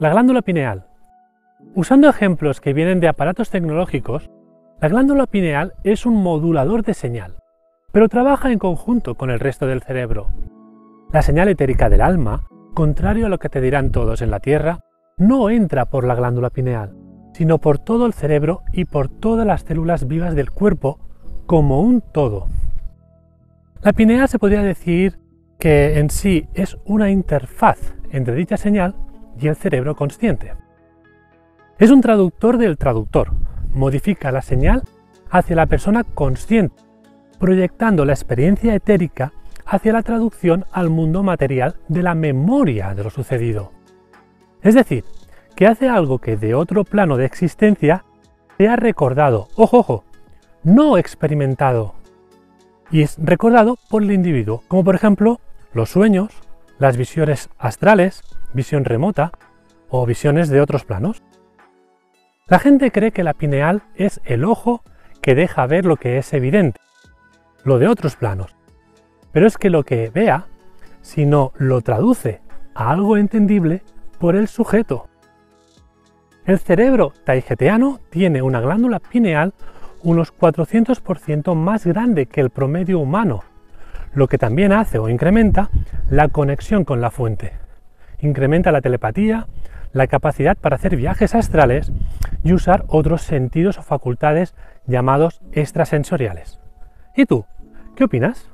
La glándula pineal. Usando ejemplos que vienen de aparatos tecnológicos, la glándula pineal es un modulador de señal, pero trabaja en conjunto con el resto del cerebro. La señal etérica del alma, contrario a lo que te dirán todos en la Tierra, no entra por la glándula pineal, sino por todo el cerebro y por todas las células vivas del cuerpo como un todo. La pineal se podría decir que en sí es una interfaz entre dicha señal y el cerebro consciente. Es un traductor del traductor, modifica la señal hacia la persona consciente, proyectando la experiencia etérica hacia la traducción al mundo material de la memoria de lo sucedido. Es decir, que hace algo que de otro plano de existencia se ha recordado, ojo, ojo, no experimentado, y es recordado por el individuo, como por ejemplo los sueños, las visiones astrales, visión remota o visiones de otros planos. La gente cree que la pineal es el ojo que deja ver lo que es evidente, lo de otros planos. Pero es que lo que vea, si no lo traduce a algo entendible por el sujeto. El cerebro taigeteano tiene una glándula pineal unos 400% más grande que el promedio humano, lo que también hace o incrementa la conexión con la fuente. Incrementa la telepatía, la capacidad para hacer viajes astrales y usar otros sentidos o facultades llamados extrasensoriales. ¿Y tú? ¿Qué opinas?